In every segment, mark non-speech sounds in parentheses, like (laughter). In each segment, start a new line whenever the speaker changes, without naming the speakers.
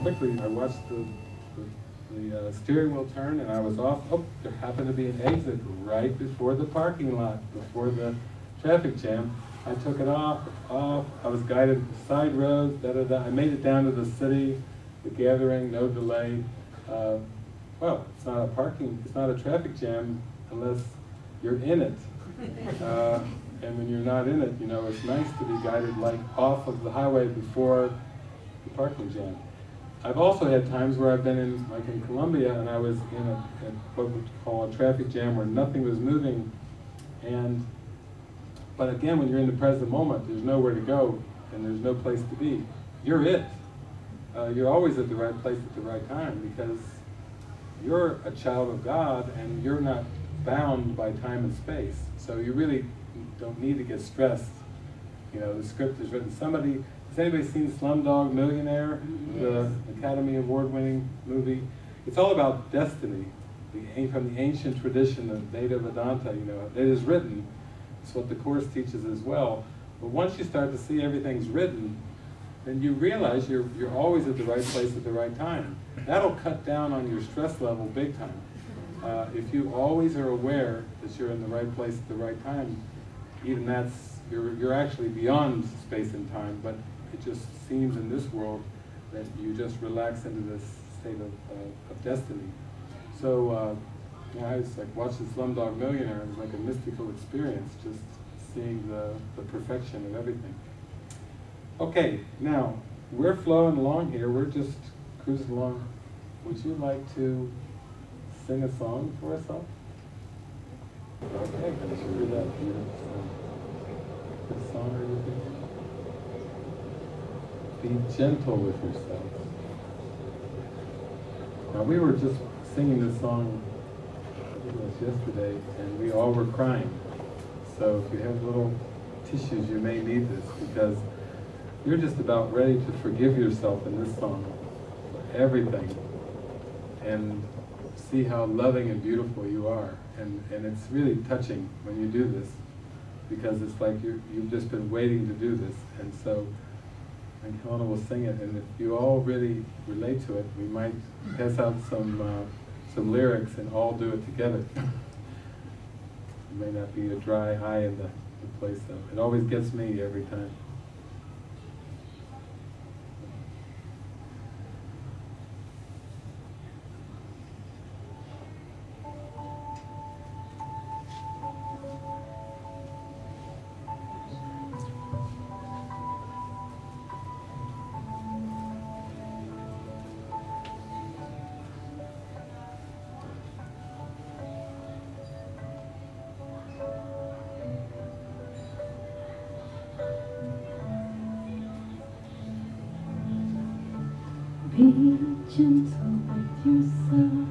quickly, I watched the, the, the uh, steering wheel turn and I was off. Oh, there happened to be an exit right before the parking lot, before the traffic jam. I took it off, off. I was guided side roads, da da da. I made it down to the city, the gathering, no delay. Uh, well, it's not a parking, it's not a traffic jam unless you're in it. (laughs) Uh, and when you're not in it, you know, it's nice to be guided like off of the highway before the parking jam. I've also had times where I've been in, like in Colombia, and I was in a, a what we call a traffic jam where nothing was moving, and but again, when you're in the present moment, there's nowhere to go, and there's no place to be. You're it. Uh, you're always at the right place at the right time because you're a child of God, and you're not bound by time and space. So you really don't need to get stressed. You know, the script is written. Somebody, has anybody seen Slumdog Millionaire, the Academy Award winning movie? It's all about destiny, the, from the ancient tradition of Advaita Vedanta, you know, it is written. It's what the Course teaches as well. But once you start to see everything's written, then you realize you're, you're always at the right place at the right time. That'll cut down on your stress level big time. Uh, if you always are aware that you're in the right place at the right time, even that's, you're, you're actually beyond space and time, but it just seems in this world that you just relax into this state of, uh, of destiny. So, uh, I was like watching Slumdog Millionaire, it was like a mystical experience, just seeing the, the perfection of everything. Okay, now, we're flowing along here, we're just cruising along. Would you like to sing a song for us all? Okay, can you read that What song are you thinking? Be gentle with yourself. Now we were just singing this song yesterday and we all were crying. So if you have little tissues, you may need this because you're just about ready to forgive yourself in this song for everything. And see how loving and beautiful you are. And, and it's really touching when you do this because it's like you, you've just been waiting to do this. And so, and Helena will sing it, and if you all really relate to it, we might pass out some, uh, some lyrics and all do it together. it may not be a dry eye in the, the place though. It always gets me every time.
Be gentle with yourself.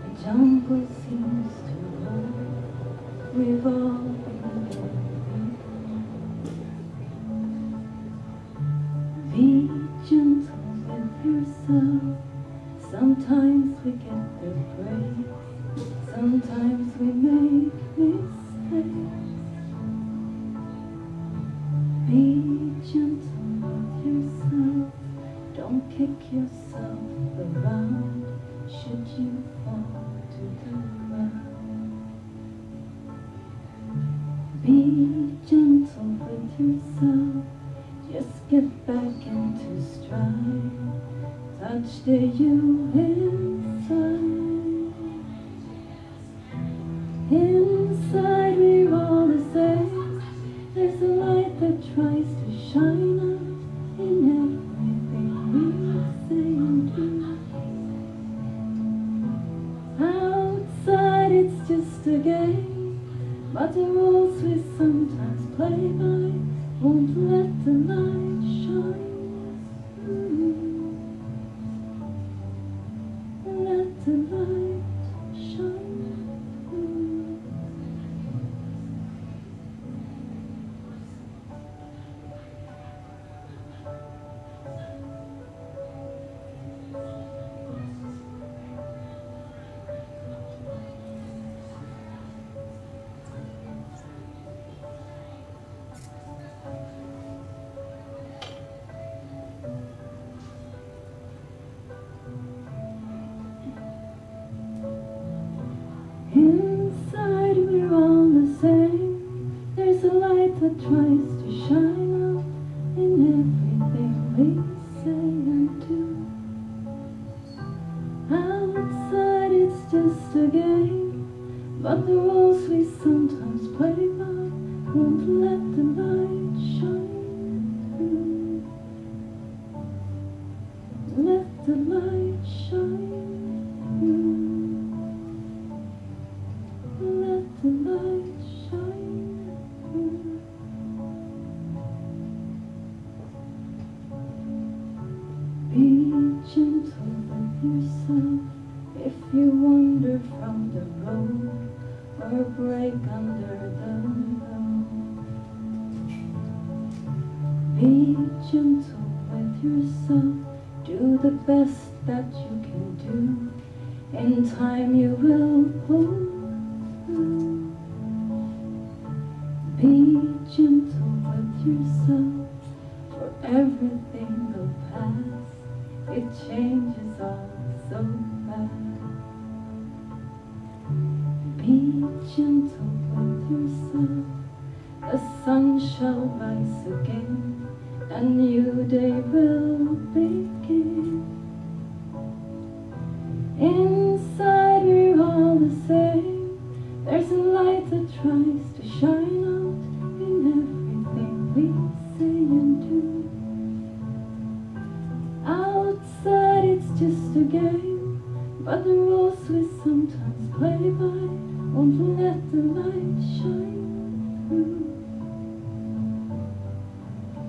The jungle seems to roll. We've all been there Be gentle with yourself. Sometimes we get the breaks. Sometimes we make mistakes. Be gentle. Don't kick yourself around should you fall to the ground. Be gentle with yourself, just get back into stride. Touch the you yourself if you wander from the road or break under the load. Be gentle with yourself, do the best that you can do. In time you will pull through. Be gentle with yourself, for everything will pass. It changes so fast. Be gentle with yourself. The sun shall rise again, a new day will begin. Inside we're all the same. There's a light that tries to shine out in everything we say and do. Just a game, but the rules we sometimes play by won't let the light shine through.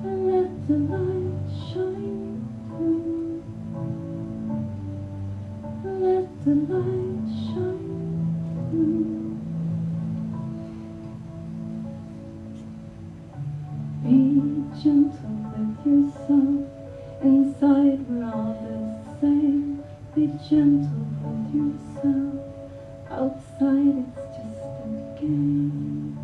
Let the light shine through. Let the light shine through. Be gentle with yourself. Inside we're all same. Be gentle with yourself. Outside it's just a game.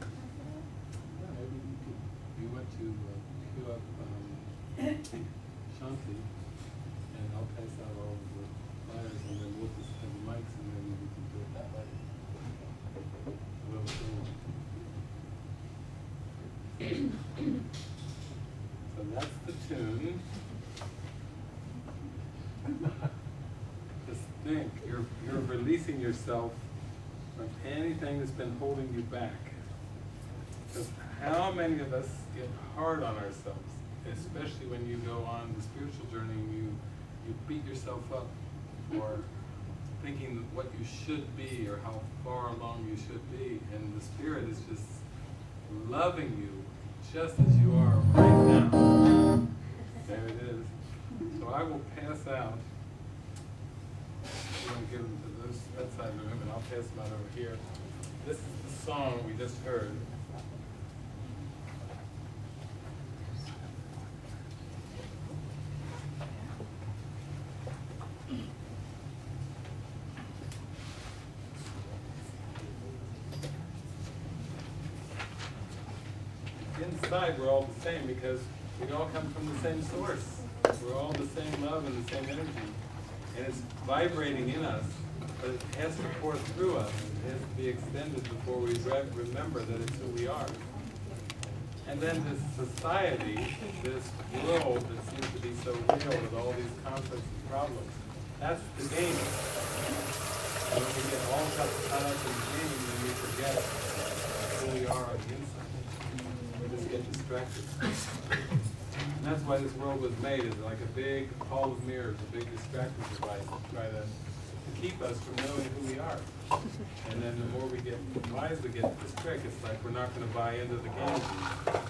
Yeah, maybe you could, you want to uh, queue up um, Shanti, and I'll pass out all of the flyers, and then we'll just have the mics, and then we can do it that way. Well, So that's the tune. Just think, you're, you're releasing yourself from anything that's been holding you back. Because how many of us get hard on ourselves, especially when you go on the spiritual journey and you, you beat yourself up for thinking what you should be or how far along you should be. And the Spirit is just loving you just as you are right now. There it is. So I will pass out. Side of the room, and I'll pass them out over here. This is the song we just heard. Inside, we're all the same because we all come from the same source. We're all the same love and the same energy. And it's vibrating in us, but it has to pour through us. It has to be extended before we re- remember that it's who we are. And then this society, this world that seems to be so real with all these conflicts and problems, that's the game. When we get all caught up in the game, then we forget who we are on the inside. We just get distracted. And that's why this world was made, is like a big hall of mirrors, a big distracting device to try to, to keep us from knowing who we are. And then the more we get wise we get to this trick, it's like we're not gonna buy into the game.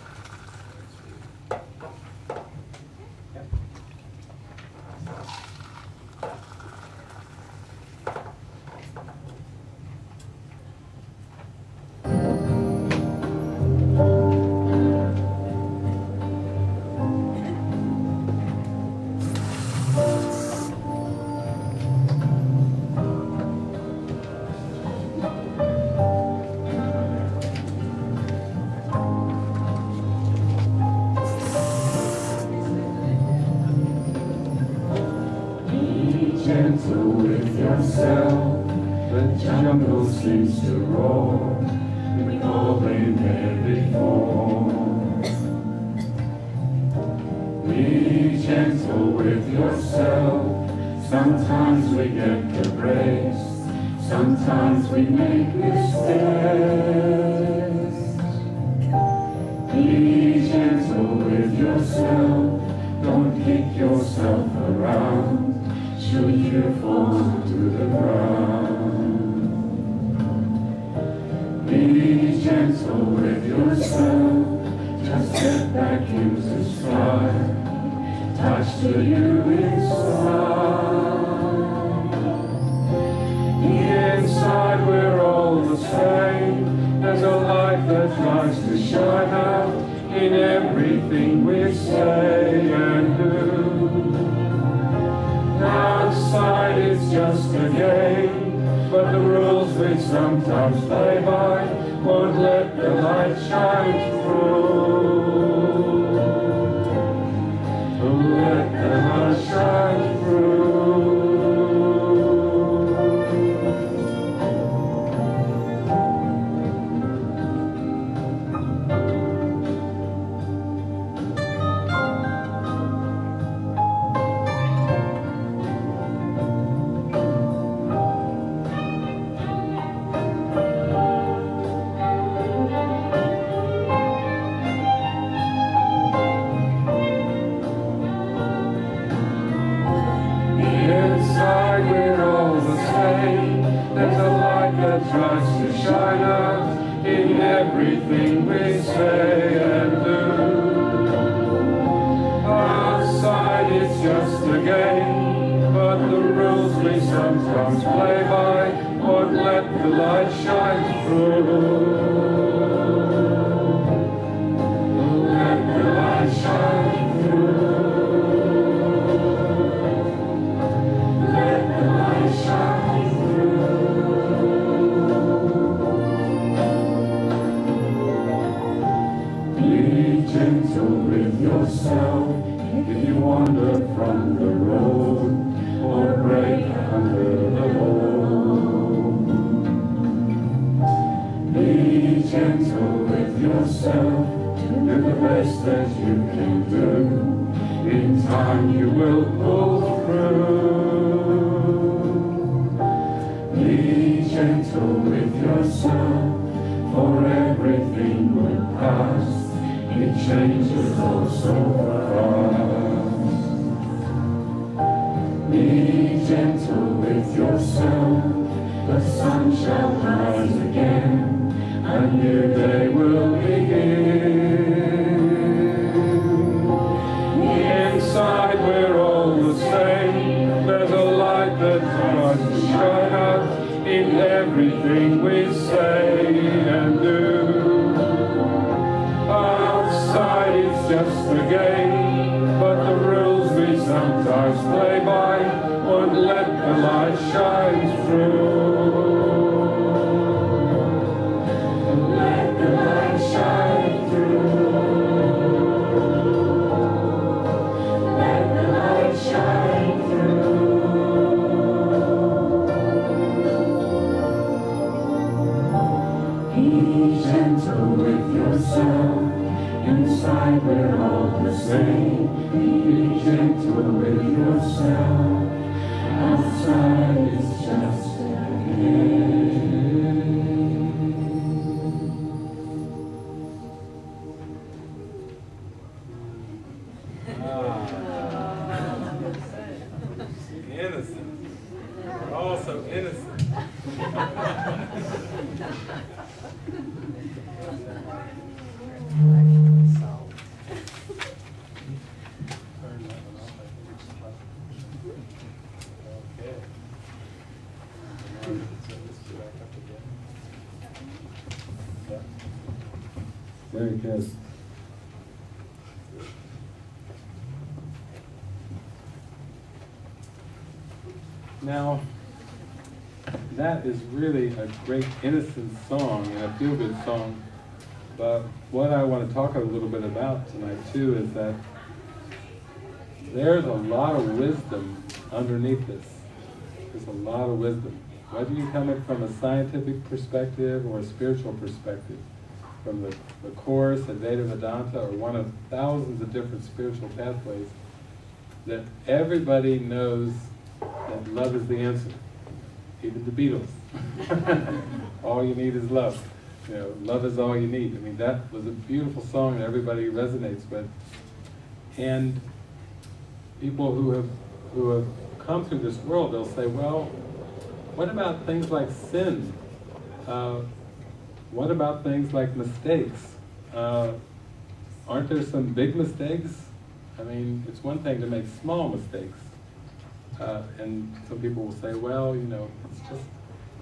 A new
really a great innocent song and a feel-good song. But what I want to talk a little bit about tonight too is that there's a lot of wisdom underneath this. There's a lot of wisdom. whether you come at from a scientific perspective or a spiritual perspective, from the, the Course, Advaita Vedanta, or one of thousands of different spiritual pathways, that everybody knows that love is the answer. Even the Beatles. (laughs) all you need is love. You know, love is all you need. I mean, that was a beautiful song that everybody resonates with. And people who have who have come through this world, they'll say, well, what about things like sin? Uh, what about things like mistakes? Uh, aren't there some big mistakes? I mean, it's one thing to make small mistakes. Uh, and some people will say, well, you know, it's just,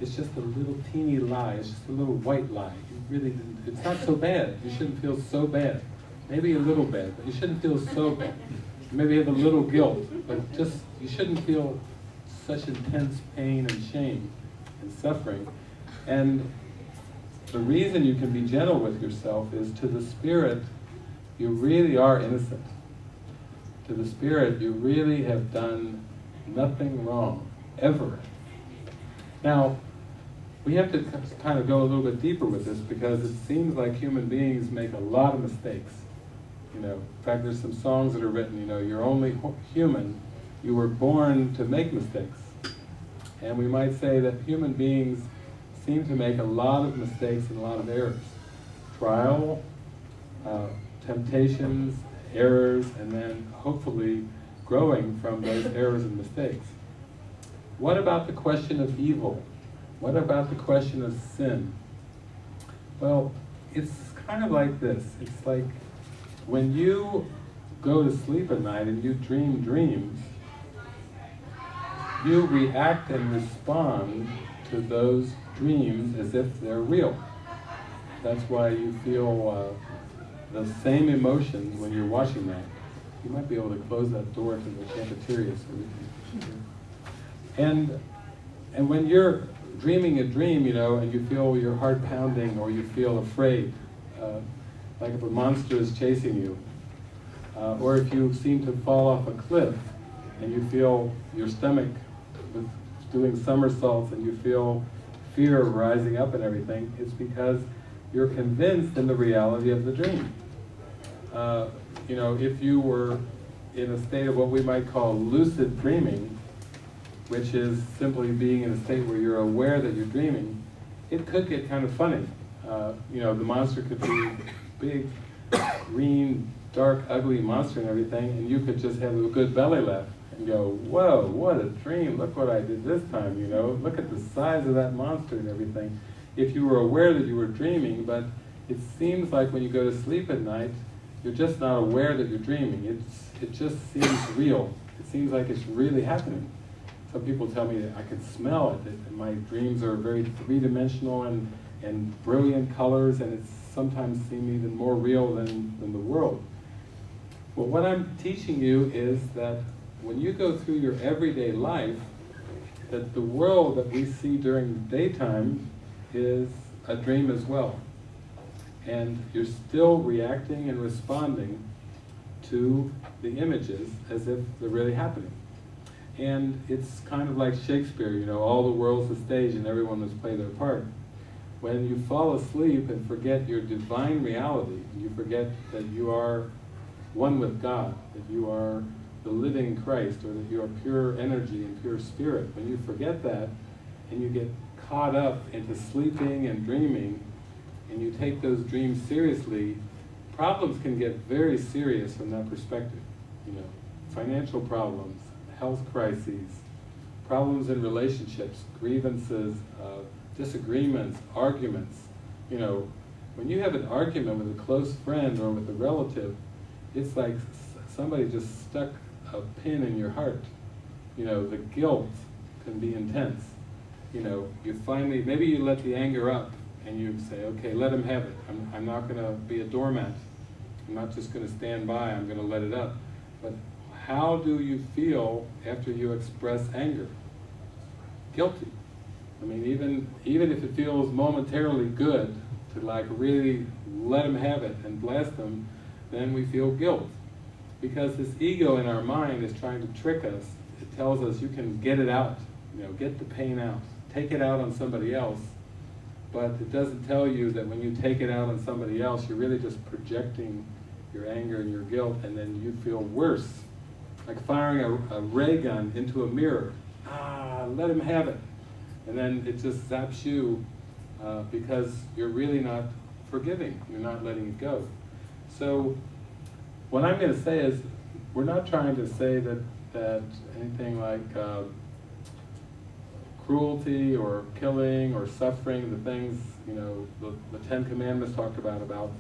it's just a little teeny lie. It's just a little white lie. You really, it's not so bad. You shouldn't feel so bad. Maybe a little bad, but you shouldn't feel so bad. Maybe have a little guilt, but just, you shouldn't feel such intense pain and shame and suffering. And the reason you can be gentle with yourself is to the spirit, you really are innocent. To the spirit, you really have done nothing wrong, ever. Now, we have to kind of go a little bit deeper with this because it seems like human beings make a lot of mistakes. You know, in fact, there's some songs that are written, you know, you're only human, you were born to make mistakes. And we might say that human beings seem to make a lot of mistakes and a lot of errors. Trial, uh, temptations, errors, and then hopefully growing from those errors and mistakes. What about the question of evil? What about the question of sin? Well, it's kind of like this. It's like when you go to sleep at night and you dream dreams, you react and respond to those dreams as if they're real. That's why you feel uh, the same emotions when you're watching that. You might be able to close that door to the cafeteria so we can And, and when you're dreaming a dream, you know, and you feel your heart pounding or you feel afraid, uh, like if a monster is chasing you, uh, or if you seem to fall off a cliff and you feel your stomach with doing somersaults and you feel fear rising up and everything, it's because you're convinced in the reality of the dream. Uh, you know, if you were in a state of what we might call lucid dreaming, which is simply being in a state where you're aware that you're dreaming, it could get kind of funny. Uh, you know, the monster could be (coughs) big, green, dark, ugly monster and everything, and you could just have a good belly laugh and go, whoa, what a dream, look what I did this time, you know, look at the size of that monster and everything. If you were aware that you were dreaming, but it seems like when you go to sleep at night, you're just not aware that you're dreaming. It's, it just seems real. It seems like it's really happening. Some people tell me that I can smell it, that my dreams are very three-dimensional and, and brilliant colors, and it's sometimes seem even more real than, than the world. Well, what I'm teaching you is that when you go through your everyday life, that the world that we see during the daytime is a dream as well. And you're still reacting and responding to the images as if they're really happening. And it's kind of like Shakespeare, you know, all the world's a stage and everyone must play their part. When you fall asleep and forget your divine reality, you forget that you are one with God, that you are the living Christ, or that you are pure energy and pure spirit, when you forget that and you get caught up into sleeping and dreaming, and you take those dreams seriously, problems can get very serious from that perspective. You know, financial problems, health crises, problems in relationships, grievances, uh, disagreements, arguments. You know, when you have an argument with a close friend or with a relative, it's like somebody just stuck a pin in your heart. You know, the guilt can be intense. You know, you finally, maybe you let the anger up and you say, okay, let him have it. I'm, I'm not going to be a doormat. I'm not just going to stand by, I'm going to let it up. How do you feel after you express anger? Guilty. I mean, even, even if it feels momentarily good to like really let them have it and blast them, then we feel guilt. Because this ego in our mind is trying to trick us. It tells us you can get it out, you know, get the pain out, take it out on somebody else, but it doesn't tell you that when you take it out on somebody else, you're really just projecting your anger and your guilt, and then you feel worse. Like firing a, a ray gun into a mirror. Ah, let him have it. And then it just zaps you uh, because you're really not forgiving. You're not letting it go. So what I'm going to say is, we're not trying to say that, that anything like uh, cruelty or killing or suffering, the things, you know, the, the Ten Commandments talked about, about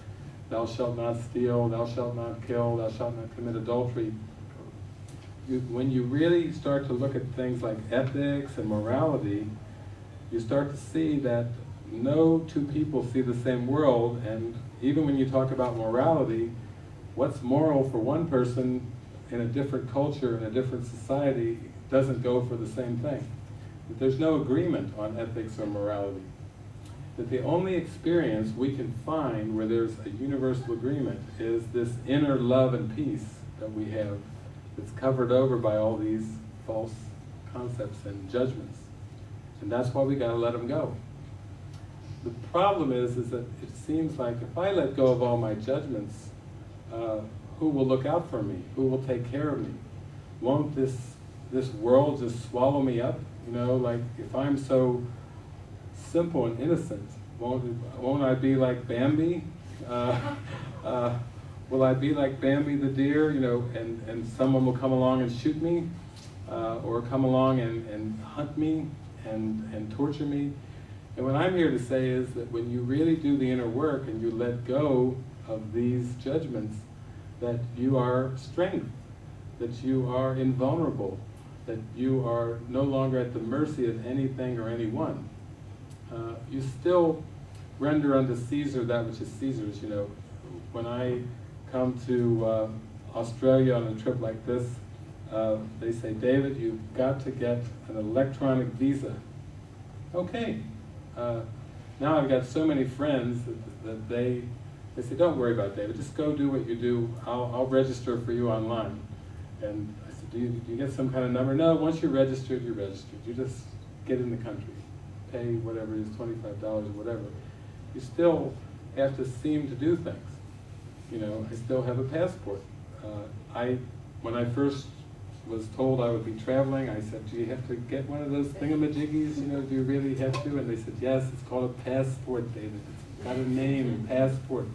thou shalt not steal, thou shalt not kill, thou shalt not commit adultery. You, when you really start to look at things like ethics and morality, you start to see that no two people see the same world, and even when you talk about morality, what's moral for one person in a different culture, in a different society, doesn't go for the same thing. There's no agreement on ethics or morality. That the only experience we can find where there's a universal agreement is this inner love and peace that we have that's covered over by all these false concepts and judgments. And that's why we got to let them go. The problem is, is that it seems like if I let go of all my judgments, uh, who will look out for me? Who will take care of me? Won't this this world just swallow me up? You know, like if I'm so simple and innocent, won't won't I be like Bambi? Uh, (laughs) uh, will I be like Bambi the deer? You know, and and someone will come along and shoot me, uh, or come along and, and hunt me and and torture me. And what I'm here to say is that when you really do the inner work and you let go of these judgments, that you are strength, that you are invulnerable, that you are no longer at the mercy of anything or anyone. Uh, you still render unto Caesar that which is Caesar's. You know, when I come to uh, Australia on a trip like this, uh, they say, David, you've got to get an electronic visa. Okay. Uh, now I've got so many friends that, that they they say, don't worry about David, just go do what you do. I'll, I'll register for you online. And I said, do you, do you get some kind of number? No, once you're registered, you're registered. You just get in the country, pay whatever it is, $25 or whatever. You still have to seem to do things. You know, I still have a passport. Uh, I, when I first was told I would be traveling, I said, do you have to get one of those thingamajiggies? You know, do you really have to? And they said, yes, it's called a passport, David. It's got a name, passport.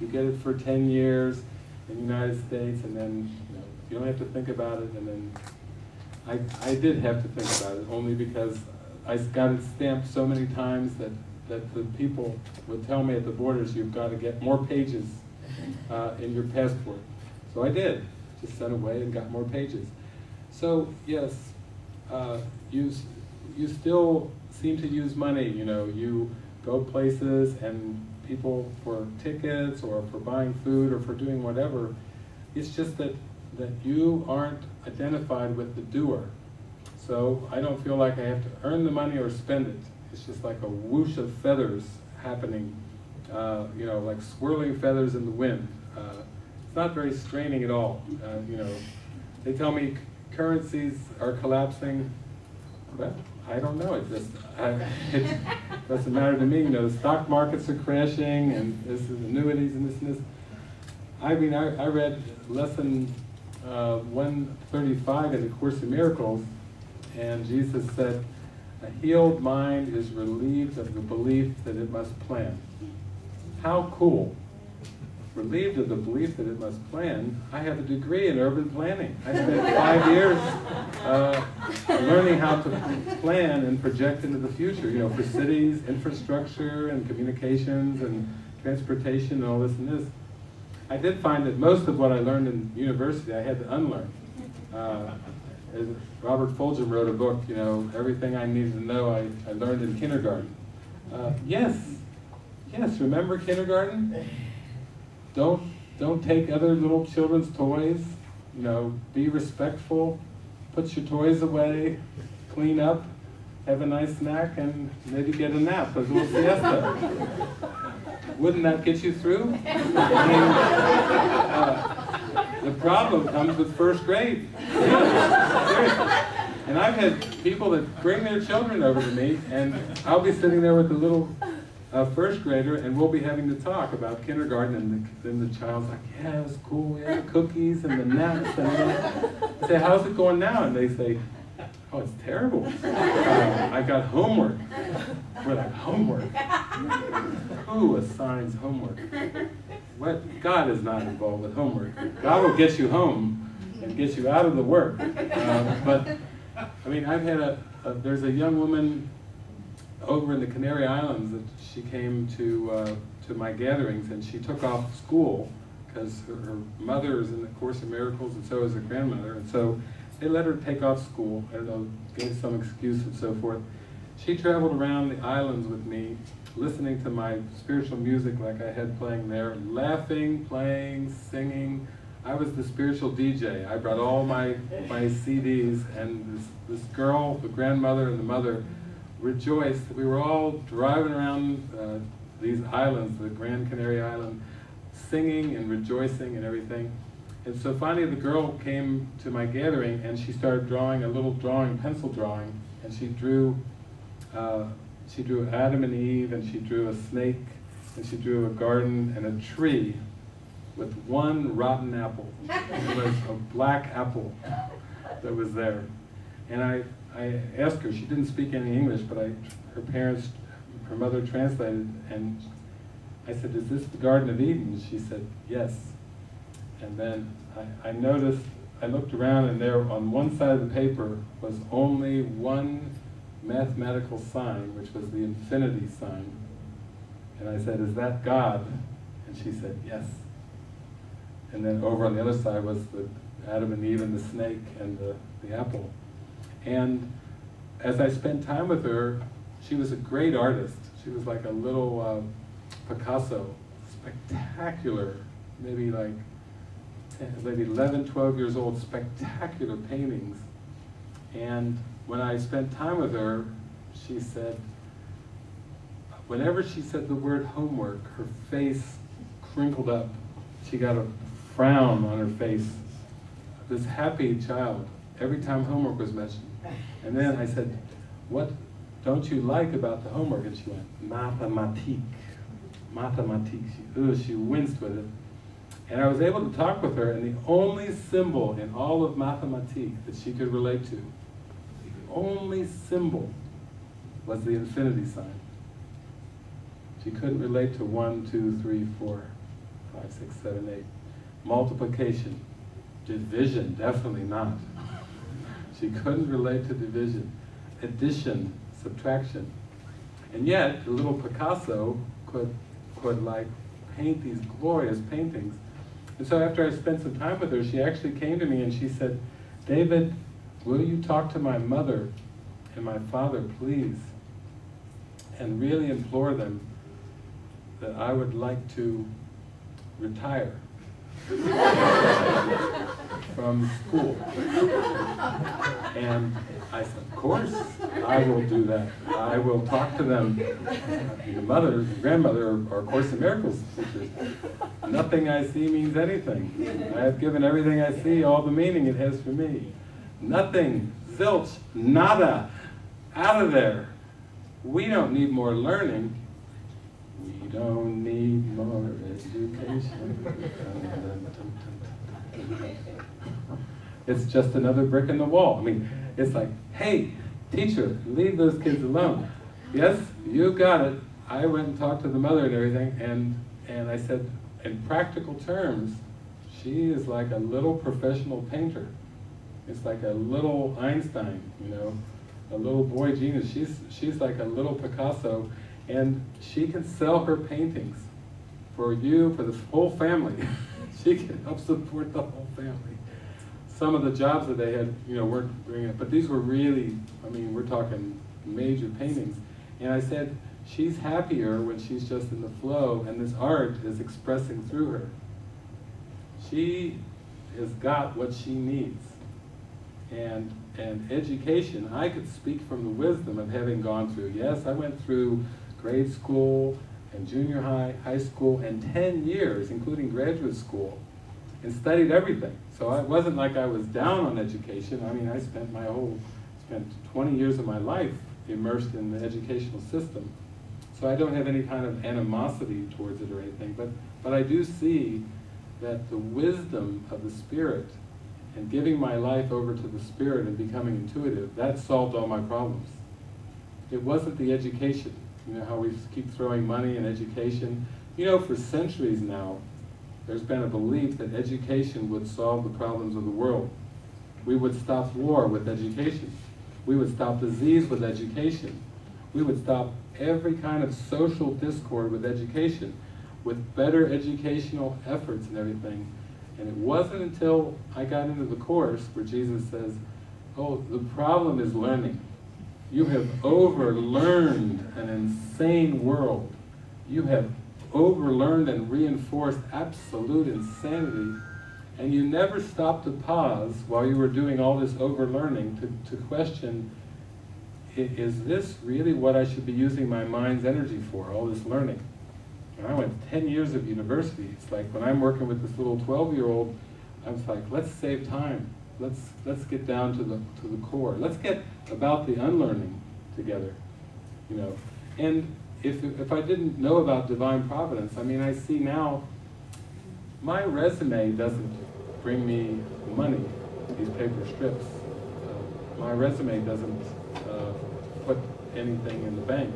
You get it for 10 years in the United States, and then you, know, you don't have to think about it. And then I, I did have to think about it, only because I got it stamped so many times that, that the people would tell me at the borders, you've got to get more pages uh, in your passport. So I did, just sent away and got more pages. So yes, uh, you, you still seem to use money, you know, you go places and people for tickets or for buying food or for doing whatever. It's just that, that you aren't identified with the doer. So I don't feel like I have to earn the money or spend it. It's just like a whoosh of feathers happening, uh, you know, like swirling feathers in the wind. Uh, it's not very straining at all. Uh, you know, they tell me currencies are collapsing. Well, I don't know. It just I, it (laughs) doesn't matter to me. You know, the stock markets are crashing, and this is annuities and this and this. I mean, I, I read lesson uh, 135 in the Course in Miracles, and Jesus said, "A healed mind is relieved of the belief that it must plan." How cool! relieved of the belief that it must plan. I have a degree in urban planning. I spent five years uh, learning how to plan and project into the future, you know, for cities, infrastructure, and communications, and transportation, and all this and this. I did find that most of what I learned in university, I had to unlearn. Uh, Robert Fulghum wrote a book, you know, everything I needed to know I, I learned in kindergarten. Uh, yes, yes, remember kindergarten? Don't don't take other little children's toys. You know, be respectful. Put your toys away. Clean up. Have a nice snack and maybe get a nap, a little siesta. Wouldn't that get you through? I mean, uh, the problem comes with first grade. And I've had people that bring their children over to me, and I'll be sitting there with the little uh, first grader, and we'll be having to talk about kindergarten, and the, then the child's like, yeah, it was cool, we had the cookies and the nuts, and I say, how's it going now? And they say, oh, it's terrible. Uh, I got homework. We're like, homework? Who assigns homework? What? God is not involved with homework. God will get you home and get you out of the work. Uh, but, I mean, I've had a, a, there's a young woman over in the Canary Islands that she came to, uh, to my gatherings and she took off school because her, her mother is in the Course in Miracles and so is her grandmother. And so they let her take off school, know, gave some excuse and so forth. She traveled around the islands with me, listening to my spiritual music like I had playing there, laughing, playing, singing. I was the spiritual DJ. I brought all my, my CDs, and this, this girl, the grandmother and the mother, rejoiced. We were all driving around uh, these islands, the Grand Canary Island, singing and rejoicing and everything. And so finally the girl came to my gathering and she started drawing a little drawing, pencil drawing, and she drew, uh, she drew Adam and Eve, and she drew a snake, and she drew a garden and a tree with one rotten apple. It was a black apple that was there. And I, I asked her, she didn't speak any English, but I, her parents, her mother translated, and I said, is this the Garden of Eden? She said, yes. And then I, I noticed, I looked around and there on one side of the paper was only one mathematical sign, which was the infinity sign. And I said, is that God? And she said, yes. And then over on the other side was the Adam and Eve and the snake and the, the apple. And as I spent time with her, she was a great artist. She was like a little uh, Picasso, spectacular, maybe like 10, maybe 11, 12 years old, spectacular paintings. And when I spent time with her, she said, whenever she said the word homework, her face crinkled up. She got a frown on her face. This happy child, every time homework was mentioned. And then I said, what don't you like about the homework? And she went, mathematique. Mathematique. She, ugh, she winced with it. And I was able to talk with her, and the only symbol in all of mathematique that she could relate to, the only symbol was the infinity sign. She couldn't relate to one, two, three, four, five, six, seven, eight. Multiplication. Division, definitely not. She couldn't relate to division. Addition, subtraction. And yet, the little Picasso could, could like paint these glorious paintings. And so after I spent some time with her, she actually came to me and she said, David, will you talk to my mother and my father, please? And really implore them that I would like to retire from school. And I said, of course, I will do that. I will talk to them. Your mother, the grandmother are Course in Miracles teachers. Nothing I see means anything. I have given everything I see all the meaning it has for me. Nothing, zilch, nada, out of there. We don't need more learning. We don't need more education. It's just another brick in the wall. I mean, it's like, hey, teacher, leave those kids alone. Yes, you got it. I went and talked to the mother and everything, and, and I said, in practical terms, she is like a little professional painter. It's like a little Einstein, you know, a little boy genius. She's, she's like a little Picasso, and she can sell her paintings for you, for the whole family. (laughs) she can help support the whole family. Some of the jobs that they had, you know, weren't bringing it, but these were really, I mean, we're talking major paintings. And I said, she's happier when she's just in the flow and this art is expressing through her. She has got what she needs. And, and education, I could speak from the wisdom of having gone through. Yes, I went through grade school and junior high, high school, and 10 years, including graduate school, and studied everything. So it wasn't like I was down on education. I mean, I spent my whole spent 20 years of my life immersed in the educational system. So I don't have any kind of animosity towards it or anything, but, but I do see that the wisdom of the Spirit and giving my life over to the Spirit and becoming intuitive, that solved all my problems. It wasn't the education. You know how we keep throwing money in education? You know, for centuries now, there's been a belief that education would solve the problems of the world. We would stop war with education. We would stop disease with education. We would stop every kind of social discord with education, with better educational efforts and everything. And it wasn't until I got into the Course where Jesus says, oh, the problem is learning. You have overlearned an insane world. You have overlearned and reinforced absolute insanity, and you never stopped to pause while you were doing all this overlearning to, to question, is this really what I should be using my mind's energy for, all this learning? And I went 10 years of university. It's like when I'm working with this little 12-year-old, I was like, let's save time. Let's, let's get down to the, to the core. Let's get about the unlearning together, you know. And if, if I didn't know about divine providence, I mean, I see now, my resume doesn't bring me money, these paper strips. Uh, my resume doesn't uh, put anything in the bank.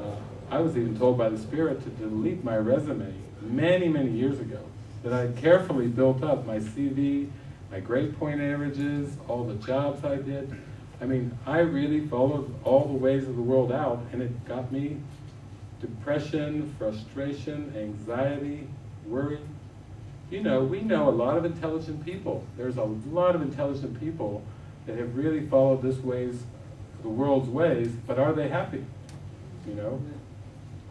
Uh, I was even told by the Spirit to delete my resume many, many years ago, that I carefully built up my CV, my grade point averages, all the jobs I did. I mean, I really followed all the ways of the world out, and it got me depression, frustration, anxiety, worry. You know, we know a lot of intelligent people. There's a lot of intelligent people that have really followed this ways, the world's ways, but are they happy? You know?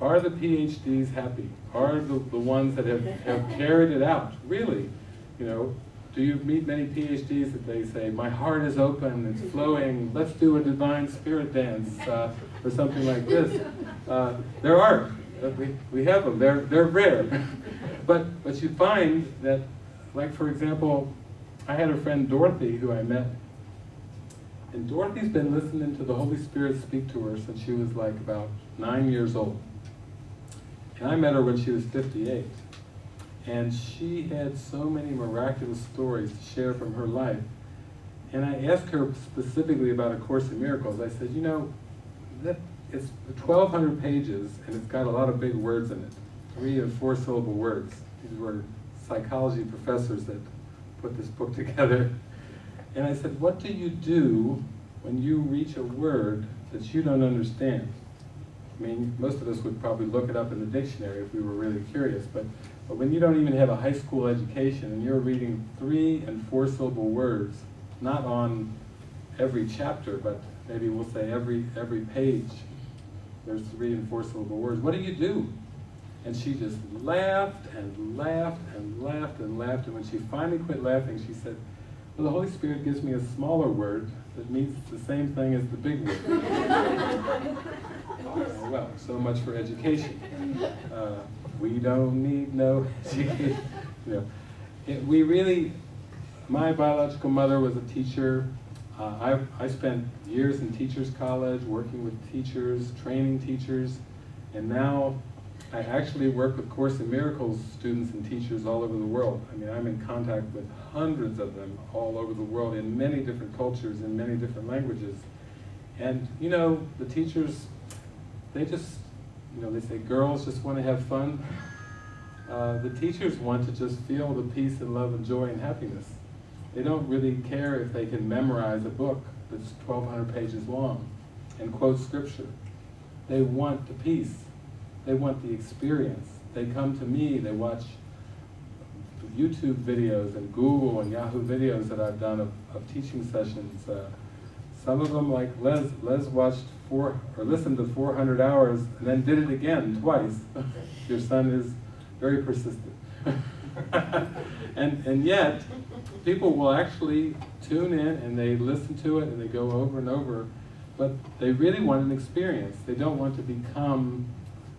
Are the PhDs happy? Are the, the ones that have, have carried it out? Really? You know, do you meet many PhDs that they say, my heart is open, it's flowing, let's do a divine spirit dance, uh, or something like this. Uh, there are. Uh, we, we have them. They're, they're rare. (laughs) but, but you find that, like for example, I had a friend Dorothy who I met, and Dorothy's been listening to the Holy Spirit speak to her since she was like about nine years old. And I met her when she was 58. And she had so many miraculous stories to share from her life. And I asked her specifically about A Course in Miracles. I said, you know, that it's 1,200 pages and it's got a lot of big words in it, three and four syllable words. These were psychology professors that put this book (laughs) together. And I said, what do you do when you reach a word that you don't understand? I mean, most of us would probably look it up in the dictionary if we were really curious, but, but when you don't even have a high school education and you're reading three and four syllable words, not on every chapter, but maybe we'll say every, every page, there's three and four syllable words, what do you do? And she just laughed and laughed and laughed and laughed, and when she finally quit laughing, she said, well, the Holy Spirit gives me a smaller word that means the same thing as the big word. Oh, (laughs) well, so much for education. Uh, we don't need no education. You know, it, we really, my biological mother was a teacher. Uh, I, I spent years in teachers college, working with teachers, training teachers, and now I actually work with Course in Miracles students and teachers all over the world. I mean, I'm in contact with hundreds of them all over the world in many different cultures, in many different languages. And, you know, the teachers they just, you know, they say girls just want to have fun. Uh, the teachers want to just feel the peace and love and joy and happiness. They don't really care if they can memorize a book that's 1,200 pages long and quote scripture. They want the peace. They want the experience. They come to me, they watch YouTube videos and Google and Yahoo videos that I've done of, of teaching sessions. Uh, some of them, like Les, Les watched four, or listened to 400 hours and then did it again twice. Your son is very persistent. (laughs) and, and yet, people will actually tune in and they listen to it and they go over and over, but they really want an experience. They don't want to become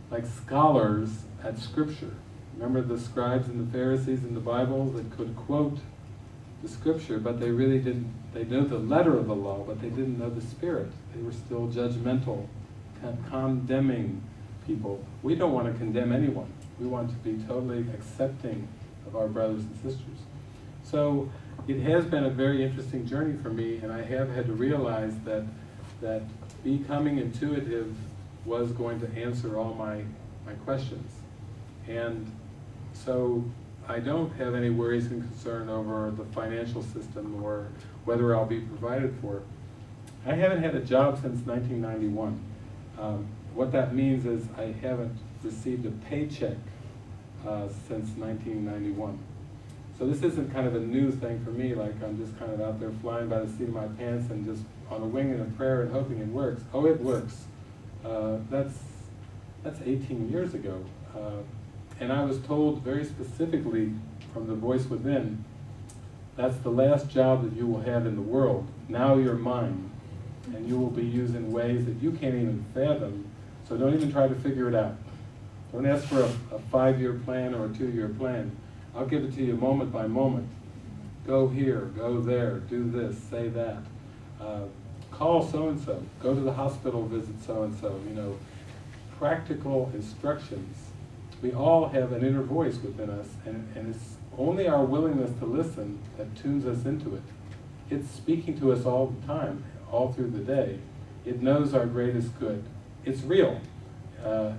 like scholars at Scripture. Remember the scribes and the Pharisees in the Bible that could quote the scripture, but they really didn't, they knew the letter of the law, but they didn't know the spirit. They were still judgmental, condemning people. We don't want to condemn anyone. We want to be totally accepting of our brothers and sisters. So it has been a very interesting journey for me, and I have had to realize that that becoming intuitive was going to answer all my, my questions. And so I don't have any worries and concern over the financial system or whether I'll be provided for. I haven't had a job since 1991. Um, what that means is I haven't received a paycheck uh, since 1991. So this isn't kind of a new thing for me, like I'm just kind of out there flying by the seat of my pants and just on a wing and a prayer and hoping it works. Oh, it works. Uh, that's, that's 18 years ago. Uh, and I was told very specifically from the voice within, that's the last job that you will have in the world. Now you're mine. And you will be used in ways that you can't even fathom. So don't even try to figure it out. Don't ask for a, a five-year plan or a two-year plan. I'll give it to you moment by moment. Go here, go there, do this, say that. Uh, call so-and-so, go to the hospital, visit so-and-so, you know. Practical instructions. We all have an inner voice within us, and, and it's only our willingness to listen that tunes us into it. It's speaking to us all the time, all through the day. It knows our greatest good. It's real. Uh,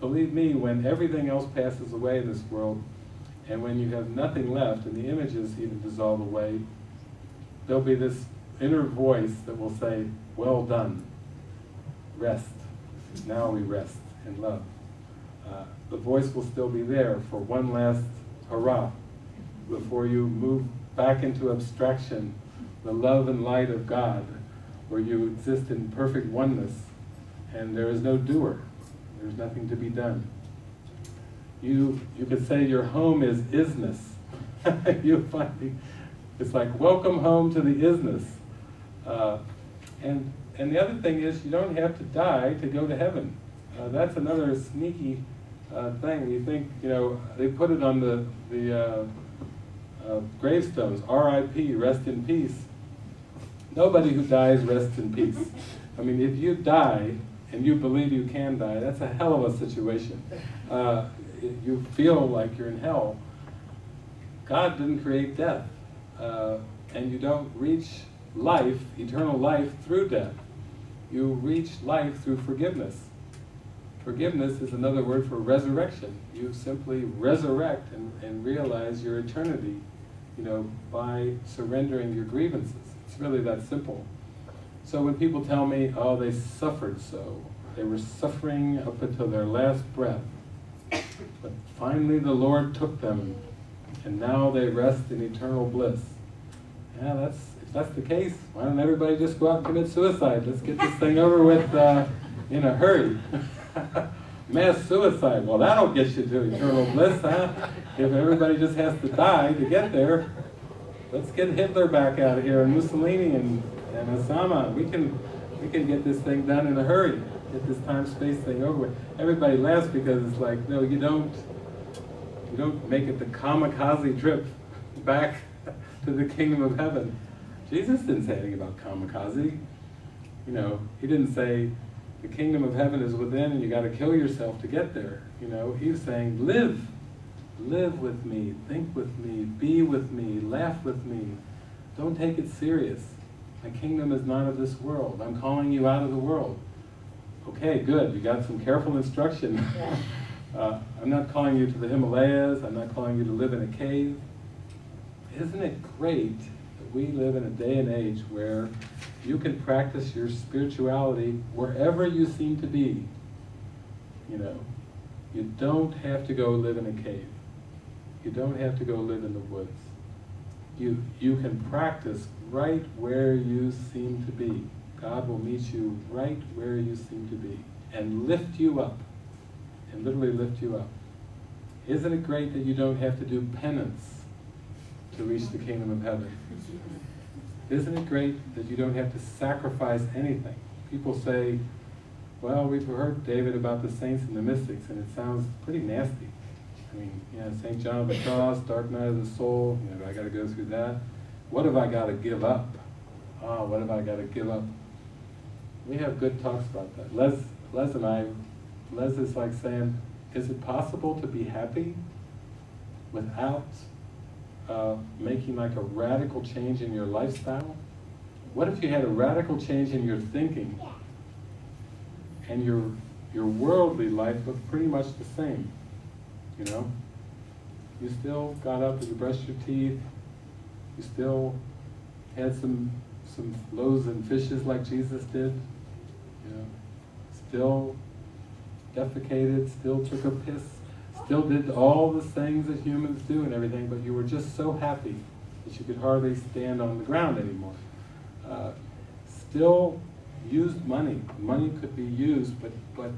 believe me, when everything else passes away in this world, and when you have nothing left, and the images even dissolve away, there'll be this inner voice that will say, well done, rest. Now we rest in love. Uh, the voice will still be there for one last hurrah before you move back into abstraction, the love and light of God, where you exist in perfect oneness, and there is no doer. There's nothing to be done. You, you could say your home is isness. (laughs) you find it's like welcome home to the isness. Uh, and, and the other thing is you don't have to die to go to heaven. Uh, that's another sneaky uh, thing. You think, you know, they put it on the, the uh, uh, gravestones, R.I.P., rest in peace. Nobody who dies rests in peace. (laughs) I mean, if you die and you believe you can die, that's a hell of a situation. Uh, you feel like you're in hell. God didn't create death. Uh, and you don't reach life, eternal life, through death. You reach life through forgiveness. Forgiveness is another word for resurrection. You simply resurrect and, and realize your eternity, you know, by surrendering your grievances. It's really that simple. So when people tell me, oh, they suffered so, they were suffering up until their last breath, but finally the Lord took them, and now they rest in eternal bliss. Yeah, that's if that's the case, why don't everybody just go out and commit suicide? Let's get this thing over with uh, in a hurry. (laughs) (laughs) Mass suicide, well that'll get you to eternal bliss, huh? If everybody just has to die to get there, let's get Hitler back out of here and Mussolini and, and Osama. We can we can get this thing done in a hurry. Get this time space thing over with. Everybody laughs because it's like, no, you don't you don't make it the kamikaze trip back to the kingdom of heaven. Jesus didn't say anything about kamikaze. You know, he didn't say the kingdom of heaven is within and you got to kill yourself to get there. You know, he's saying, live. Live with me, think with me, be with me, laugh with me. Don't take it serious. My kingdom is not of this world. I'm calling you out of the world. Okay, good. You got some careful instruction. (laughs) uh, I'm not calling you to the Himalayas. I'm not calling you to live in a cave. Isn't it great that we live in a day and age where you can practice your spirituality wherever you seem to be? You know, you don't have to go live in a cave. You don't have to go live in the woods. You, you can practice right where you seem to be. God will meet you right where you seem to be and lift you up, and literally lift you up. Isn't it great that you don't have to do penance to reach the kingdom of heaven? Isn't it great that you don't have to sacrifice anything? People say, well, we've heard, David, about the saints and the mystics, and it sounds pretty nasty. I mean, yeah, St. John of the Cross, dark night of the soul, you know, I got to go through that. what have I got to give up? Oh, what have I got to give up? We have good talks about that. Les, Les and I, Les is like saying, is it possible to be happy without uh, making like a radical change in your lifestyle? What if you had a radical change in your thinking and your, your worldly life was pretty much the same, you know? You still got up and you brushed your teeth, you still had some, some loaves and fishes like Jesus did, you know? Still defecated, still took a piss, still did all the things that humans do and everything, but you were just so happy that you could hardly stand on the ground anymore. Uh, still used money. Money could be used, but, but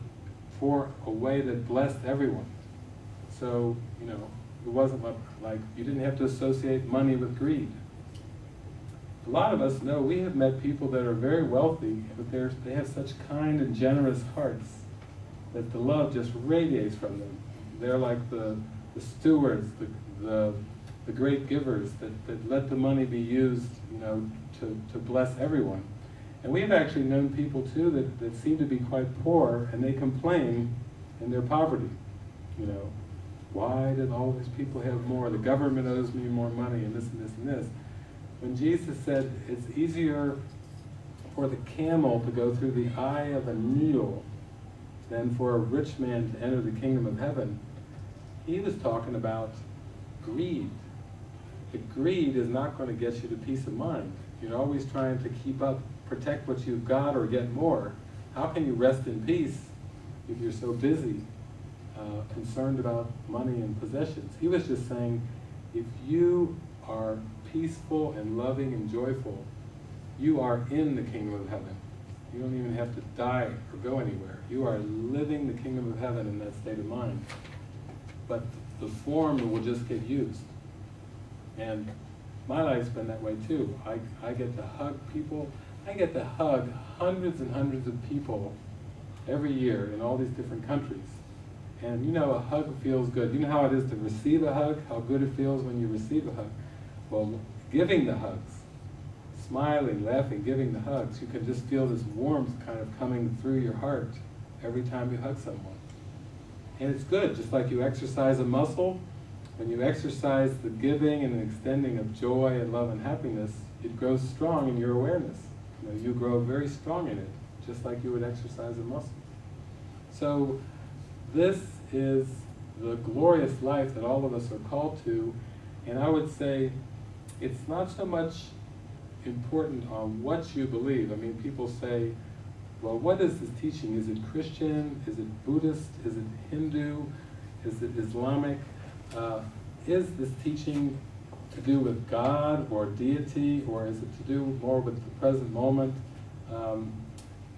for a way that blessed everyone. So, you know, it wasn't like, like you didn't have to associate money with greed. A lot of us know we have met people that are very wealthy, but they have such kind and generous hearts that the love just radiates from them. They're like the, the stewards, the, the, the great givers that, that let the money be used, you know, to, to bless everyone. And we've actually known people too that, that seem to be quite poor and they complain in their poverty. You know, why did all these people have more? The government owes me more money and this and this and this. When Jesus said it's easier for the camel to go through the eye of a needle than for a rich man to enter the kingdom of heaven, he was talking about greed. The greed is not going to get you to peace of mind. You're always trying to keep up, protect what you've got or get more. How can you rest in peace if you're so busy, uh, concerned about money and possessions? He was just saying, if you are peaceful and loving and joyful, you are in the kingdom of heaven. You don't even have to die or go anywhere. You are living the kingdom of heaven in that state of mind. But the form will just get used. And my life's been that way too. I, I get to hug people. I get to hug hundreds and hundreds of people every year in all these different countries. And you know, a hug feels good. You know how it is to receive a hug? How good it feels when you receive a hug? Well, giving the hugs, smiling, laughing, giving the hugs, you can just feel this warmth kind of coming through your heart every time you hug someone. And it's good, just like you exercise a muscle, when you exercise the giving and the extending of joy and love and happiness, it grows strong in your awareness. You, know, you grow very strong in it, just like you would exercise a muscle. So this is the glorious life that all of us are called to, and I would say it's not so much important on what you believe. I mean, people say, well, what is this teaching? Is it Christian? Is it Buddhist? Is it Hindu? Is it Islamic? Uh, is this teaching to do with God or deity, or is it to do more with the present moment? Um,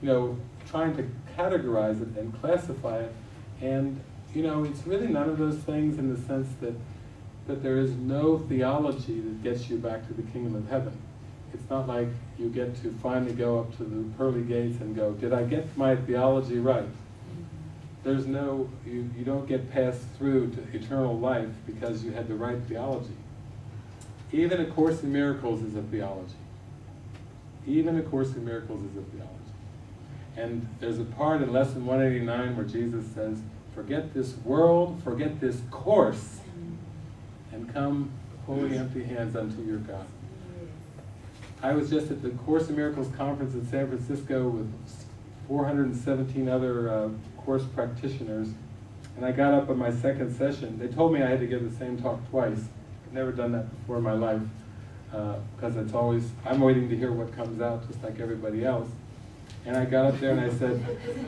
you know, trying to categorize it and classify it, and you know, it's really none of those things in the sense that that there is no theology that gets you back to the kingdom of heaven. It's not like you get to finally go up to the pearly gates and go, did I get my theology right? There's no, you, you don't get passed through to eternal life because you had the right theology. Even A Course in Miracles is a theology. Even A Course in Miracles is a theology. And there's a part in Lesson 189 where Jesus says, forget this world, forget this course, and come wholly empty hands unto your God. I was just at the Course in Miracles conference in San Francisco with 417 other uh, course practitioners, and I got up on my second session. They told me I had to give the same talk twice. I've never done that before in my life, because uh, it's always, I'm waiting to hear what comes out, just like everybody else. And I got up there and I said,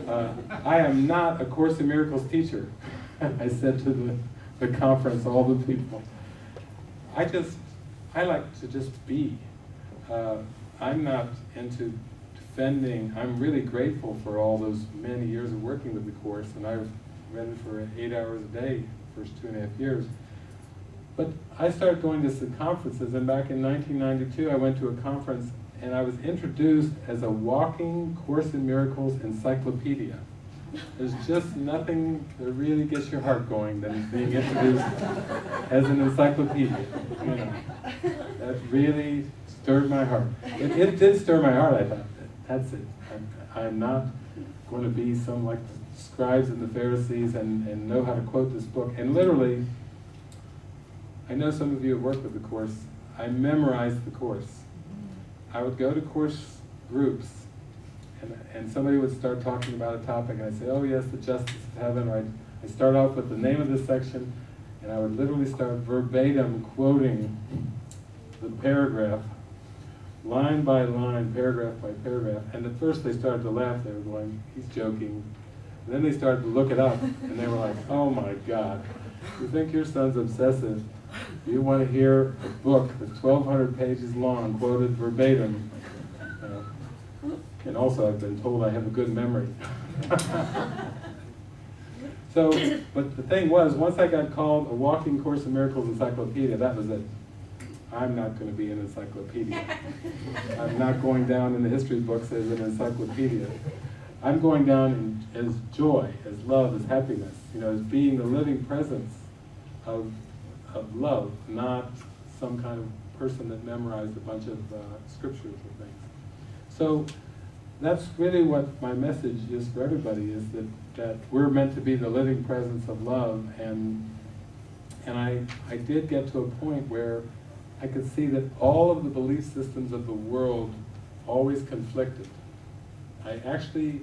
uh, I am not a Course in Miracles teacher. (laughs) I said to the, the conference, all the people. I just, I like to just be. Uh, I'm not into defending, I'm really grateful for all those many years of working with the Course, and I've read it for eight hours a day, first two and a half years. But I started going to some conferences, and back in 1992, I went to a conference, and I was introduced as a walking Course in Miracles encyclopedia. There's just nothing that really gets your heart going than being introduced as an encyclopedia. You know, that really stirred my heart. It, it did stir my heart. I thought, that's it. I'm, I'm not going to be some like the scribes and the Pharisees and, and know how to quote this book. And literally, I know some of you have worked with the course. I memorized the course. I would go to course groups and, and somebody would start talking about a topic, and I'd say, oh yes, the justice of heaven, or I'd, I'd start off with the name of this section, and I would literally start verbatim quoting the paragraph, line by line, paragraph by paragraph, and at first they started to laugh, they were going, he's joking, and then they started to look it up, and they were like, oh my God, you think your son's obsessive, you want to hear a book that's 1,200 pages long, quoted verbatim, uh, and also, I've been told I have a good memory. (laughs) so, but the thing was, once I got called a walking Course in Miracles encyclopedia, that was it. I'm not going to be an encyclopedia. I'm not going down in the history books as an encyclopedia. I'm going down in, as joy, as love, as happiness, you know, as being the living presence of, of love, not some kind of person that memorized a bunch of uh, scriptures or things. So that's really what my message is for everybody, is that, that we're meant to be the living presence of love, and, and I, I did get to a point where I could see that all of the belief systems of the world always conflicted. I actually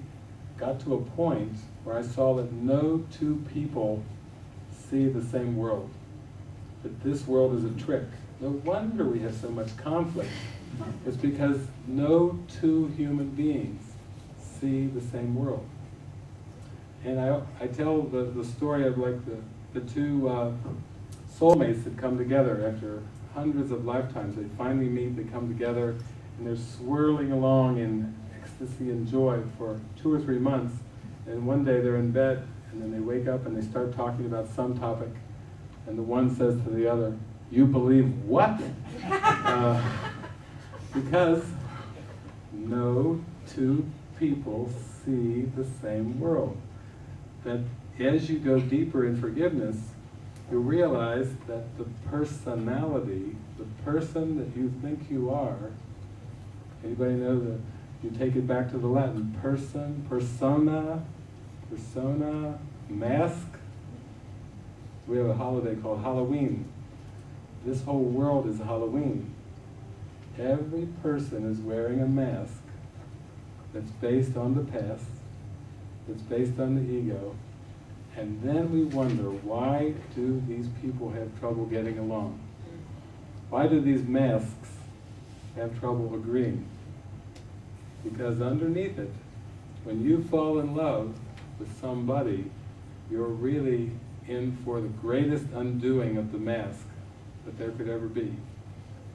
got to a point where I saw that no two people see the same world, that this world is a trick. No wonder we have so much conflict. It's because no two human beings see the same world. And I, I tell the, the story of like the, the two uh, soulmates that come together after hundreds of lifetimes. They finally meet, they come together, and they're swirling along in ecstasy and joy for two or three months. And one day they're in bed, and then they wake up and they start talking about some topic. And the one says to the other, You believe what? (laughs) uh, because no two people see the same world. That as you go deeper in forgiveness, you realize that the personality, the person that you think you are, anybody know that you take it back to the Latin, person, persona, persona, mask. We have a holiday called Halloween. This whole world is Halloween. Every person is wearing a mask that's based on the past, that's based on the ego, and then we wonder, why do these people have trouble getting along? Why do these masks have trouble agreeing? Because underneath it, when you fall in love with somebody, you're really in for the greatest undoing of the mask that there could ever be.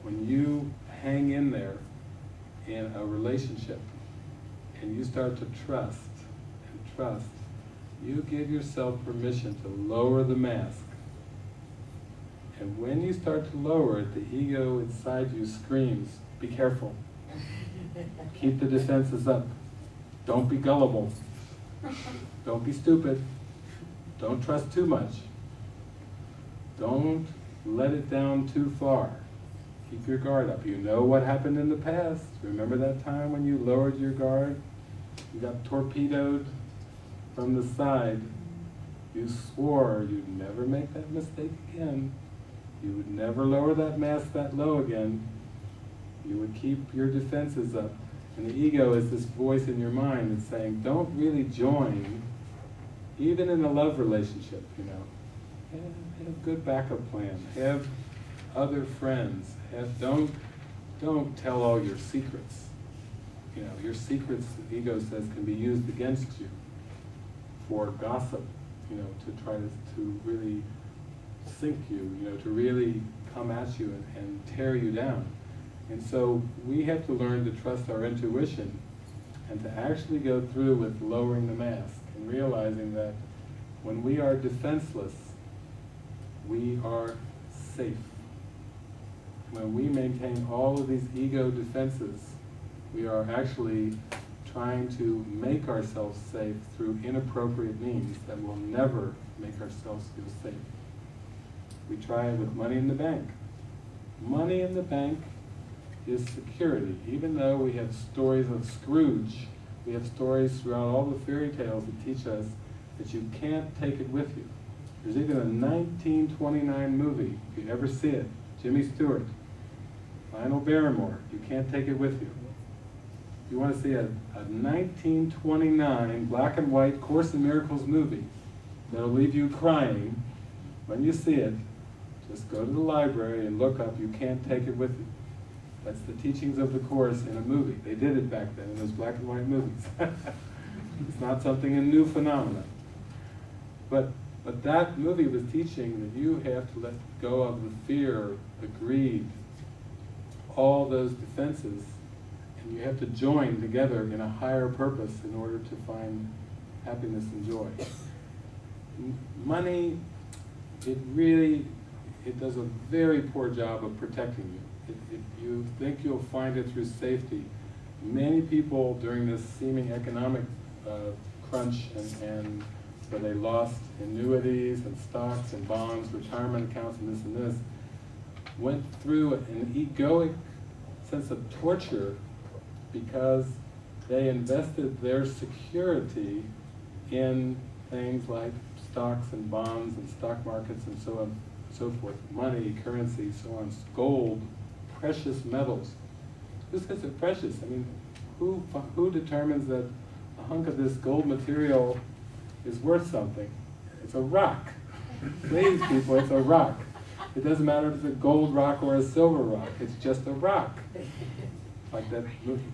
When you hang in there in a relationship and you start to trust and trust, you give yourself permission to lower the mask. And when you start to lower it, the ego inside you screams, be careful. Keep the defenses up. Don't be gullible. Don't be stupid. Don't trust too much. Don't let it down too far keep your guard up. You know what happened in the past. Remember that time when you lowered your guard? You got torpedoed from the side. You swore you'd never make that mistake again. You would never lower that mask that low again. You would keep your defenses up. And the ego is this voice in your mind that's saying, don't really join, even in a love relationship, you know. Have, have a good backup plan. Have other friends. Have, don't, don't tell all your secrets. You know, your secrets, the ego says, can be used against you for gossip, you know, to try to, to really sink you, you know, to really come at you and, and tear you down. And so we have to learn to trust our intuition and to actually go through with lowering the mask and realizing that when we are defenseless, we are safe when we maintain all of these ego defenses, we are actually trying to make ourselves safe through inappropriate means that will never make ourselves feel safe. We try it with money in the bank. Money in the bank is security. Even though we have stories of Scrooge, we have stories throughout all the fairy tales that teach us that you can't take it with you. There's even a 1929 movie, if you ever see it, Jimmy Stewart, Lionel Barrymore, you can't take it with you. You want to see a, a 1929 black and white Course in Miracles movie that'll leave you crying when you see it, just go to the library and look up, you can't take it with you. That's the teachings of the Course in a movie. They did it back then in those black and white movies. (laughs) it's not something a new phenomenon. But, but that movie was teaching that you have to let go of the fear, the greed, all those defenses, you have to join together in a higher purpose in order to find happiness and joy. Money, it really, it does a very poor job of protecting you. If, you think you'll find it through safety, many people during this seeming economic uh, crunch and, and where they lost annuities and stocks and bonds, retirement accounts and this and this, went through an egoic sense of torture because they invested their security in things like stocks and bonds and stock markets and so on, so forth, money, currency, so on, gold, precious metals. Says they're precious? I mean, who, who determines that a hunk of this gold material is worth something? It's a rock. (laughs) Please, people, it's a rock. It doesn't matter if it's a gold rock or a silver rock, it's just a rock. Like that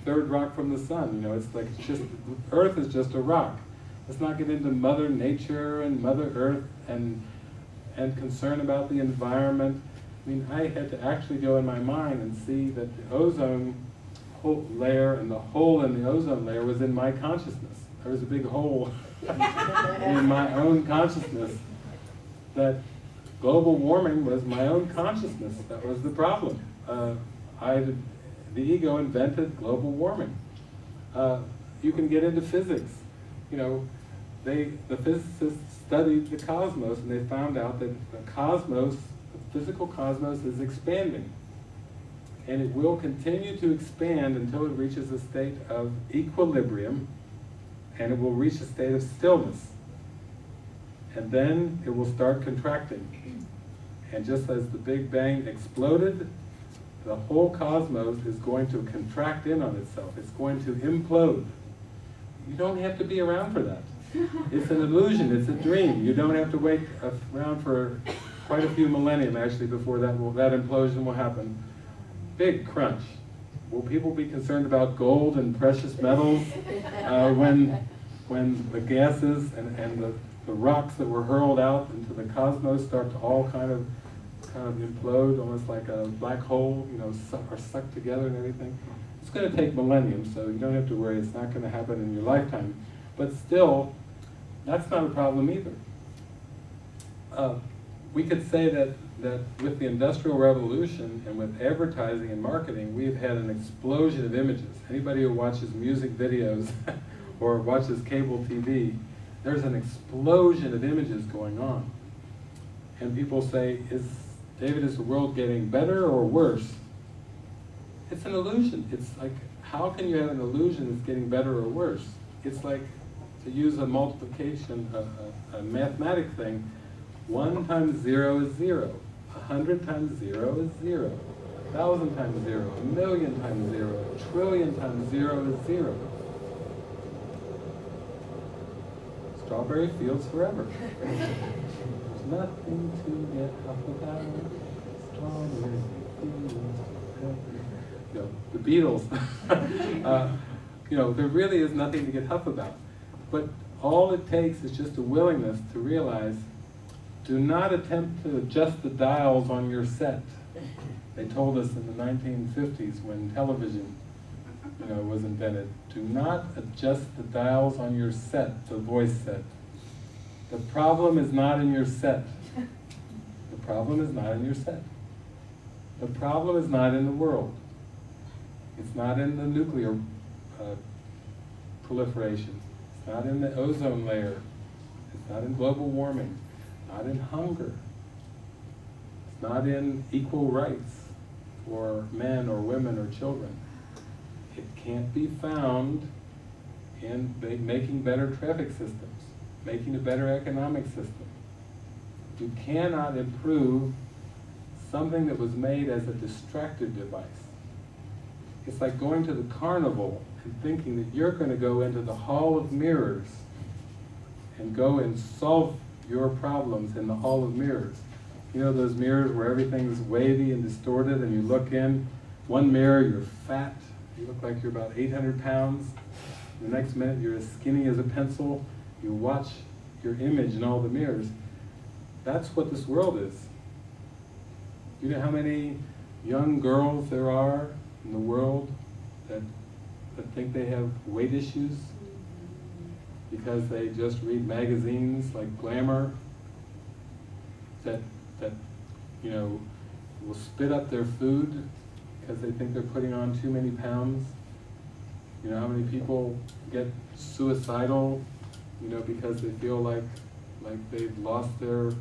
third rock from the sun, you know, it's like just, Earth is just a rock. Let's not get into Mother Nature and Mother Earth and, and concern about the environment. I mean, I had to actually go in my mind and see that the ozone layer and the hole in the ozone layer was in my consciousness. There was a big hole (laughs) in my own consciousness that global warming was my own consciousness. That was the problem. Uh, I, the ego invented global warming. Uh, you can get into physics. You know, they, the physicists studied the cosmos and they found out that the cosmos, the physical cosmos is expanding. And it will continue to expand until it reaches a state of equilibrium and it will reach a state of stillness. And then it will start contracting. And just as the Big Bang exploded, the whole cosmos is going to contract in on itself. It's going to implode. You don't have to be around for that. (laughs) It's an illusion, it's a dream. You don't have to wait around for quite a few millennium actually before that, will, that implosion will happen. Big crunch. Will people be concerned about gold and precious metals uh, when, when the gases and, and the, the rocks that were hurled out into the cosmos start to all kind of kind of implode, almost like a black hole, you know, su are sucked together and everything. It's going to take millennium, so you don't have to worry. It's not going to happen in your lifetime. But still, that's not a problem either. Uh, we could say that, that with the Industrial Revolution and with advertising and marketing, we've had an explosion of images. Anybody who watches music videos (laughs) or watches cable TV, there's an explosion of images going on. And people say, is David, is the world getting better or worse? It's an illusion. It's like, how can you have an illusion that's getting better or worse? It's like, to use a multiplication, a, a, a mathematic thing, one times zero is zero. A hundred times zero is zero. A thousand times zero, a million times zero, a trillion times zero is zero. Strawberry fields forever. (laughs) Nothing to get up about. Know, the Beatles. (laughs) uh, you know, there really is nothing to get huff about. But all it takes is just a willingness to realize, do not attempt to adjust the dials on your set. They told us in the 1950s when television you know, was invented, do not adjust the dials on your set, the voice set. The problem is not in your set. The problem is not in your set. The problem is not in the world. It's not in the nuclear uh, proliferation. It's not in the ozone layer. It's not in global warming. Not in hunger. It's not in equal rights for men or women or children. It can't be found in making better traffic systems, making a better economic system. You cannot improve something that was made as a distracted device. It's like going to the carnival and thinking that you're going to go into the hall of mirrors and go and solve your problems in the hall of mirrors. You know those mirrors where everything's wavy and distorted and you look in, one mirror you're fat, you look like you're about 800 pounds. The next minute you're as skinny as a pencil. You watch your image in all the mirrors. That's what this world is. You know how many young girls there are in the world that, that think they have weight issues because they just read magazines like Glamour that, that you know, will spit up their food because they think they're putting on too many pounds. You know how many people get suicidal, you know, because they feel like like they've lost their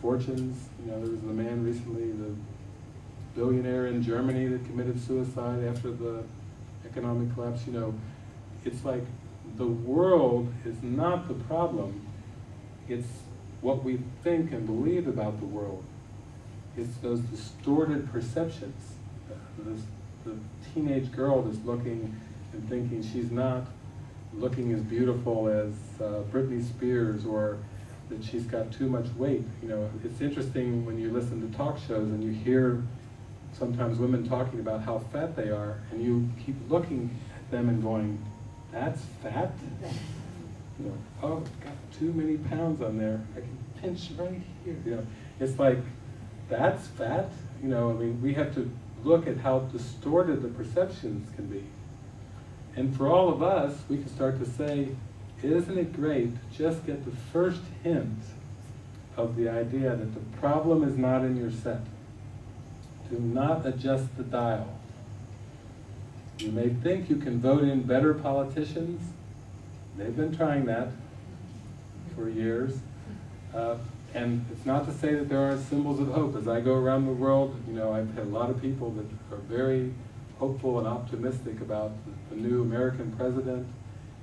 fortunes. You know, there was a man recently, the billionaire in Germany that committed suicide after the economic collapse. You know, it's like the world is not the problem. It's what we think and believe about the world. It's those distorted perceptions. The teenage girl that's looking and thinking she's not looking as beautiful as uh, Britney Spears or that she's got too much weight. You know, it's interesting when you listen to talk shows and you hear sometimes women talking about how fat they are, and you keep looking at them and going, "That's fat." You know, oh, got too many pounds on there. I can pinch right here. You know, it's like that's fat. You know, I mean, we have to look at how distorted the perceptions can be. And for all of us, we can start to say, isn't it great to just get the first hint of the idea that the problem is not in your set? Do not adjust the dial. You may think you can vote in better politicians. They've been trying that for years. Uh, and it's not to say that there aren't symbols of hope. As I go around the world, you know, I've had a lot of people that are very hopeful and optimistic about the new American president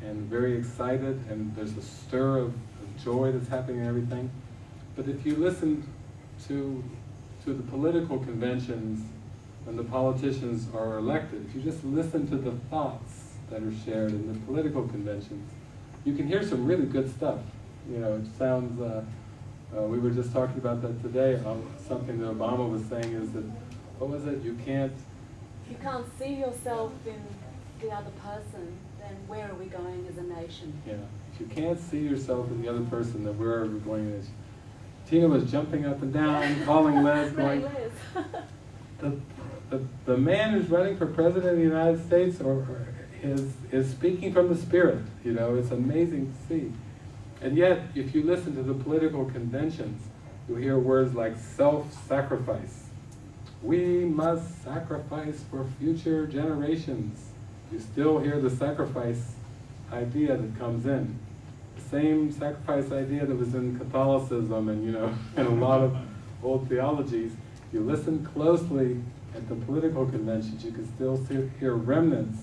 and very excited and there's a stir of, of joy that's happening and everything. But if you listen to, to the political conventions when the politicians are elected, if you just listen to the thoughts that are shared in the political conventions, you can hear some really good stuff. You know, it sounds, uh, uh, we were just talking about that today, um, something that Obama was saying is that, what was it, you can't
you can't see yourself in the other person, then where are we going as a nation?
Yeah, if you can't see yourself in the other person, then where are we going as Tina was jumping up and down, (laughs) calling Les, going,
Liz. (laughs)
the, the, the man who's running for president of the United States or, or is, is speaking from the spirit. You know, it's amazing to see. And yet, if you listen to the political conventions, you hear words like self-sacrifice, we must sacrifice for future generations. You still hear the sacrifice idea that comes in. The same sacrifice idea that was in Catholicism and, you know, (laughs) in a lot of old theologies. You listen closely at the political conventions, you can still hear remnants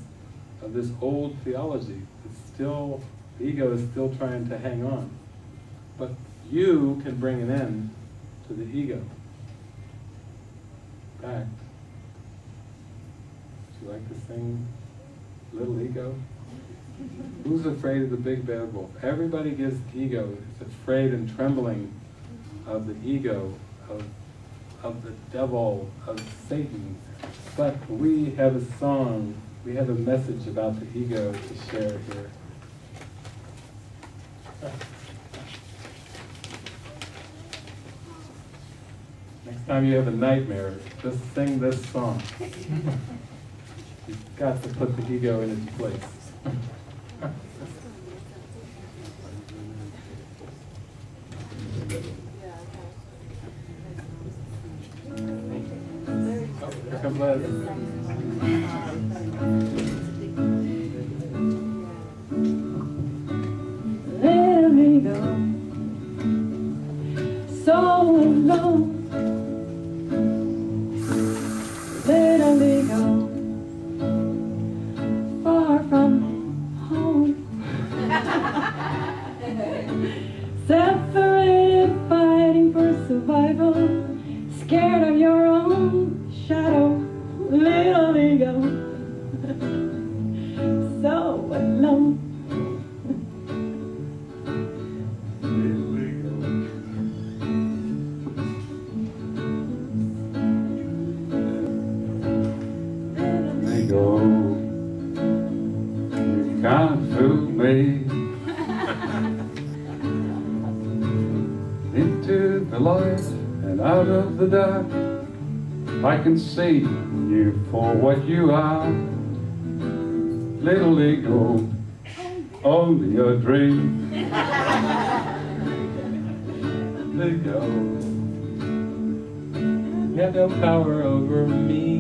of this old theology. It's still, the ego is still trying to hang on. But you can bring an end to the ego fact, would you like to sing Little Ego? Who's afraid of the big bad wolf? Everybody gets ego, is afraid and trembling of the ego, of, of the devil, of Satan. But we have a song, we have a message about the ego to share here. Next time you have a nightmare, just sing this song. You've got to put the ego in its place. (laughs) Come on.
can see you for what you are. Little ego, only a dream. (laughs)
Let go. You have no power over me.